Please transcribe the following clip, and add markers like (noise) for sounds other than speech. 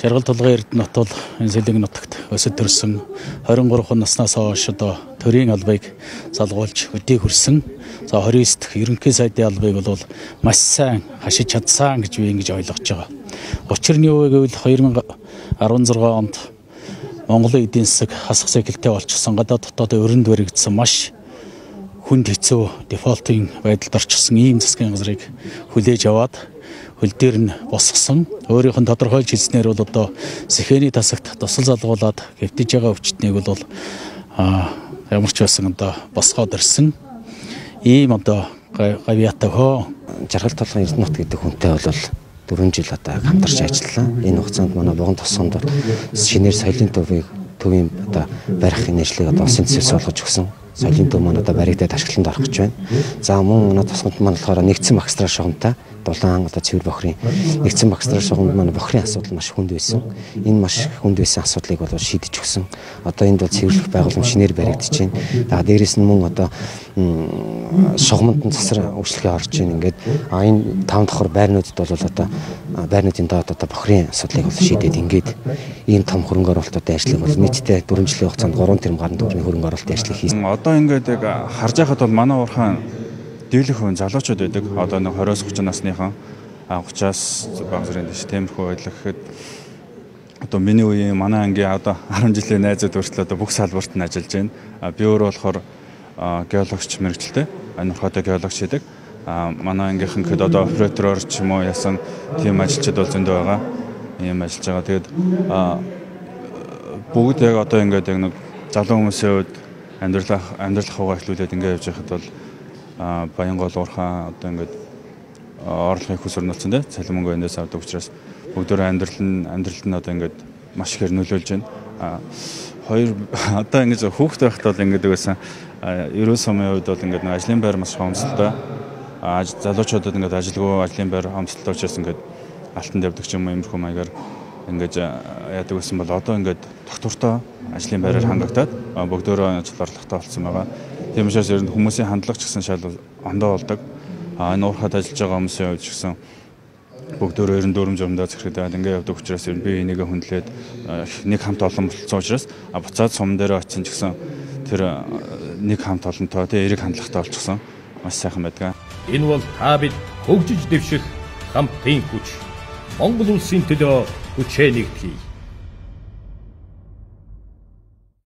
Жаргал тулгын Эрдэнэт бол энэ Сэлэг нутагт өсөд төрсөн 23 наснаас хойш одоо төрийн албыг залгуулж өдий хүрсэн. За 29 дахь ерөнхий сайдын албыг бол маш сайн хашиж чадсан гэж би ингэж ойлгож байгаа. Учир нь юу вэ гэвэл 2016 онд Монголын эдийн засаг хасах циклтэй болчихсон гадаад дотоод өрөнд баригдсан маш хүнд хэцүү дефолтын байдалд орчихсон ийм засгийн газрыг хүлээж аваад хөл дээр нь босгосон. Өөрийнх нь тодорхойлж хэлснээр бол одоо сэхэний тасагт тусал залгуулад хэвтэж байгаа өвчтнийг бол ямар ч байсан одоо босгоод ирсэн. Ийм одоо гавьяатай хөө жаргал толгойн эрдэнэт гэдэг хүнтэй бол 4 жил одоо хамтарч ажиллалаа. Энэ хугацаанд манай буган тосгонд шинээр соёлын төвийг төвийн одоо барихын ажлыг одоо улсын төсвөөс олгож өгсөн соёлын төв маань одоо баригдаад ашиглалтанд орох гэж байна. За мөн манай тосгонд маань болохоор нэгдсэн магистрат шугамтай дулаан одоо цэвэр бохрын нэгдсэн багцрал шугамд манай бохрын асуудал маш хүнд байсан. Энэ маш хүнд байсан асуудлыг бол шийдэж өгсөн. Одоо энд бол цэвэрлэх байгууллага шинээр баригдаж байна. За дээрэс нь мөн одоо шугамд нь засар үйлчлэгээ орж байна. Ингээд а энэ таван давхар байрнуудад бол одоо байрнуудын доод одоо бохрын асуудлыг бол шийдээд ингээд ийм том хөрөнгө оруулалтуудын ажлыг бол нийтдээ 4 жилийн хугацаанд 3 тэрбум гаруй төгрөгийн хөрөнгө оруулалтын ажлыг хийсэн. Одоо ингээд яг харж байхад бол манай уурхаан дийлэх хүн залуучууд байдаг. Одоо нэг 20-с 30 насныхан 30-аас бага зэрэг дэш темирхүү байлаа гэхэд одоо миний үеийн манай ангийн одоо 10 жилийн найзууд хүртэл одоо бүх салбарт нь ажиллаж байна. Би өөрөө болохоор геологч мэрэгчлээ. Анирхотой геологч хийдэг. Манай ангийнхан гэхэд одоо оператороор ч юм уу ясан тийм ажилчид бол зөндөө байгаа. Ийм ажиллаж байгаа. Тэгээд бүгд яг одоо ингээд яг нэг залуу хүмүүсийн хувьд амьдрал амьдрал хаваа эхлүүлээд ингээд явж байхад бол Баянгол уурхаан одоо ингээд орлогын их өсөрнөлцөн дээ цалин мөнгө эндээс авдаг учраас бүгдөө амьдрал нь амьдралд нь одоо ингээд маш ихээр нөлөөлж байна. Хоёр (laughs) одоо ингэж хүүхэд байхад бол ингээд байсан ерөө сумын хувьд бол ингээд ажлын байр маш хомсдолтой. А залуучуудад ингээд ажилгүй ажлын байр хомсдолтой учраас ингээд алтанд явдаг ч юм уу иймэрхүү маягаар ингээд яадаг гэсэн бол одоо ингээд доктортой ажлын байраар хангагдаад бүгдөө ажил орлоготой болсон байгаа. Тийм учраас ер нь хүмүүсийн хандлага ч гэсэн шал ондоо болдог. А энэ уурхад ажиллаж байгаа хүмүүсийн хувьд ч гэсэн бүгдөө ер нь дөрөм журамдаа зэрэгдээд ингээд явдаг учраас ер нь би энийгээ хүндлээд нэг хамт олон болцсон учраас буцаад сум дээр очсон ч гэсэн тэр нэг хамт олонтой тий эрэг хандлагатай болчихсон. Маш сайхан байдаг. Энэ бол та бид хөгжиж дэвших хамтын хүч. Монгол улсын төлөө хүчээ нэгтгэе.